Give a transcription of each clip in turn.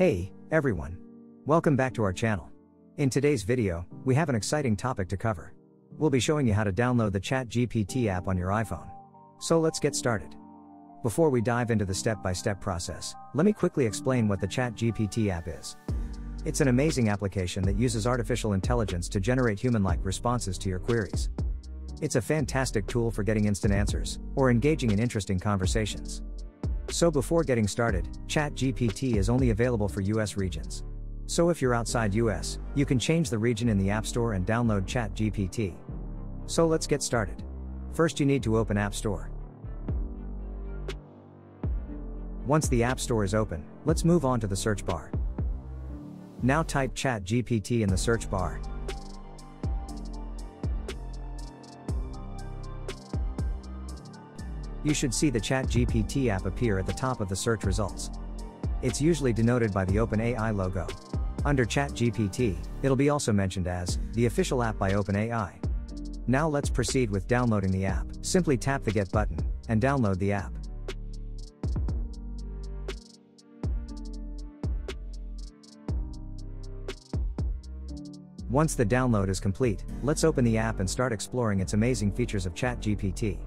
Hey, everyone. Welcome back to our channel. In today's video, we have an exciting topic to cover. We'll be showing you how to download the ChatGPT app on your iPhone. So let's get started. Before we dive into the step-by-step process, let me quickly explain what the ChatGPT app is. It's an amazing application that uses artificial intelligence to generate human-like responses to your queries. It's a fantastic tool for getting instant answers or engaging in interesting conversations. So before getting started, ChatGPT is only available for US regions. So if you're outside US, you can change the region in the App Store and download ChatGPT. So let's get started. First you need to open App Store. Once the App Store is open, let's move on to the search bar. Now type ChatGPT in the search bar. You should see the ChatGPT app appear at the top of the search results. It's usually denoted by the OpenAI logo. Under ChatGPT, it'll be also mentioned as the official app by OpenAI. Now let's proceed with downloading the app. Simply tap the Get button and download the app. Once the download is complete, let's open the app and start exploring its amazing features of ChatGPT.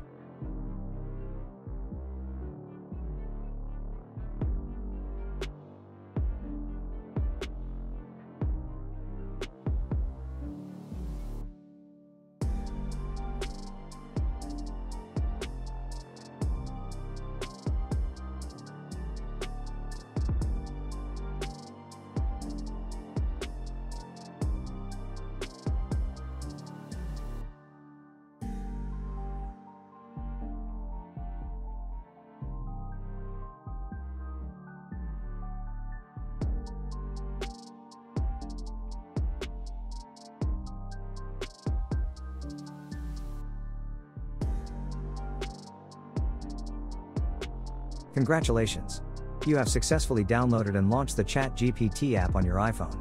Congratulations! You have successfully downloaded and launched the ChatGPT app on your iPhone.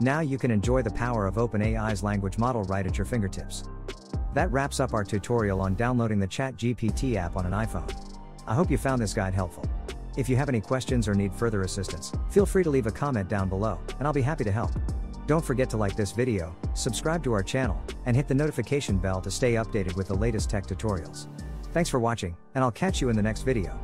Now you can enjoy the power of OpenAI's language model right at your fingertips. That wraps up our tutorial on downloading the ChatGPT app on an iPhone. I hope you found this guide helpful. If you have any questions or need further assistance, feel free to leave a comment down below, and I'll be happy to help. Don't forget to like this video, subscribe to our channel, and hit the notification bell to stay updated with the latest tech tutorials. Thanks for watching, and I'll catch you in the next video.